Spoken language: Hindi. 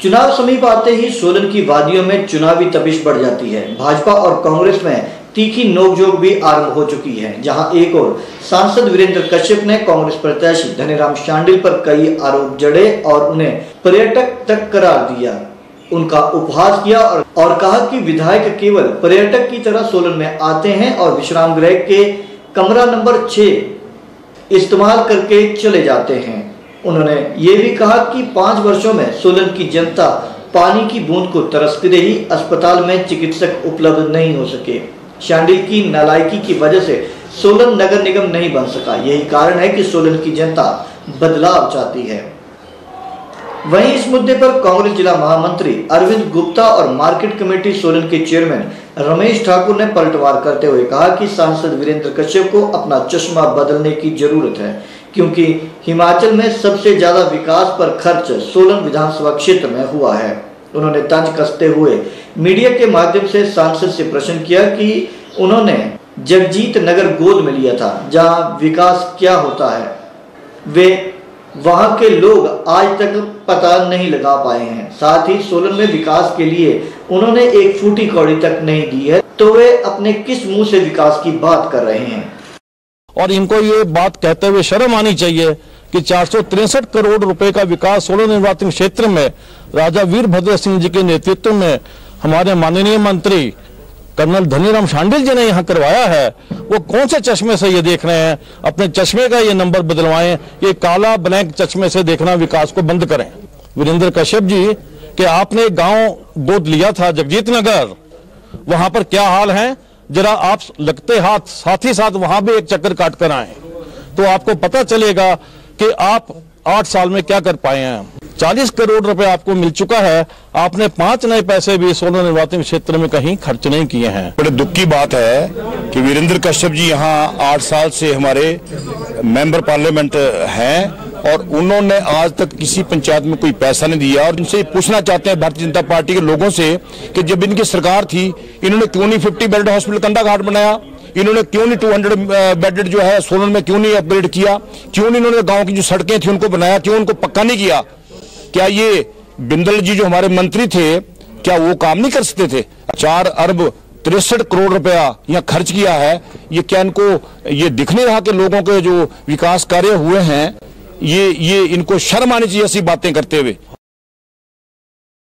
चुनाव समीप आते ही सोलन की वादियों में चुनावी तपिश बढ़ जाती है। भाजपा और कांग्रेस में तीखी नोकझोंक भी आरंभ हो चुकी है जहाँ एक और सांसद वीरेंद्र कश्यप ने कांग्रेस प्रत्याशी धनीराम शांडिल पर कई आरोप जड़े और उन्हें पर्यटक तक करार दिया। उनका उपहास किया और, और कहा कि विधायक केवल पर्यटक की तरह सोलन में आते हैं और विश्राम गृह के कमरा नंबर छह इस्तेमाल करके चले जाते हैं। उन्होंने ये भी कहा कि पाँच वर्षों में सोलन की जनता पानी की बूंद को तरसती रही, अस्पताल में चिकित्सक उपलब्ध नहीं हो सके। शांडिल की नालायकी की वजह से सोलन नगर निगम नहीं बन सका। यही कारण है कि सोलन की जनता बदलाव चाहती है। वहीं इस मुद्दे पर कांग्रेस जिला महामंत्री अरविंद गुप्ता और मार्केट कमेटी सोलन के चेयरमैन रमेश ठाकुर ने पलटवार करते हुए कहा कि सांसद वीरेंद्र कश्यप को अपना चश्मा बदलने की ज़रूरत है। क्योंकि हिमाचल में सबसे ज़्यादा विकास पर खर्च सोलन विधानसभा क्षेत्र में हुआ है। उन्होंने तंज कसते हुए मीडिया के माध्यम से सांसद से प्रश्न किया कि उन्होंने जगजीत नगर गोद में लिया था, जहाँ विकास क्या होता है। वे, वहाँ के लोग आज तक पता नहीं लगा पाए हैं। साथ ही सोलन में विकास के लिए उन्होंने एक फूटी कौड़ी तक नहीं दी है तो वे अपने किस मुँह से विकास की बात कर रहे हैं? और इनको ये बात कहते हुए शर्म आनी चाहिए कि चार करोड़ रुपए का विकास सोलन निर्वाचन क्षेत्र में राजा वीरभद्र सिंह जी के नेतृत्व में हमारे माननीय मंत्री कर्नल धनीराम शांडिल जी ने यहाँ करवाया है। वो कौन से चश्मे से ये देख रहे हैं? अपने चश्मे का ये नंबर बदलवाएँ, ये काला ब्लैंक चश्मे से देखना विकास को बंद करें। वीरेंद्र कश्यप जी, कि आपने गाँव गोद लिया था जगजीत नगर वहाँ पर क्या हाल है? जरा आप लगते हाथ, साथ ही साथ वहाँ भी एक चक्कर काट कर आए। तो आपको पता चलेगा कि आप आठ साल में क्या कर पाए हैं। चालीस करोड़ रुपए आपको मिल चुका है। आपने पाँच नए पैसे भी सोलह निर्वाचन क्षेत्र में कहीं खर्च नहीं किए हैं। बड़े दुख की बात है कि वीरेंद्र कश्यप जी यहाँ आठ साल से हमारे मेंबर पार्लियामेंट हैं। और उन्होंने आज तक किसी पंचायत में कोई पैसा नहीं दिया और इनसे पूछना चाहते हैं भारतीय जनता पार्टी के लोगों से कि जब इनकी सरकार थी, इन्होंने क्यों नहीं fifty bed hospital Kandaghat बनाया? इन्होंने क्यों नहीं 200 बेडेड जो है सोलन में क्यों नहीं अपग्रेड किया? क्यों नहीं इन्होंने गाँव की जो सड़कें थी उनको बनाया? क्यों उनको पक्का नहीं किया? क्या ये बिंदल जी जो हमारे मंत्री थे, क्या वो काम नहीं कर सकते थे? चार अरब तिरसठ करोड़ रुपया यहाँ खर्च किया है। ये क्या इनको, ये दिखने रहा कि लोगों के जो विकास कार्य हुए हैं ये ये इनको शर्म आनी चाहिए ऐसी बातें करते हुए।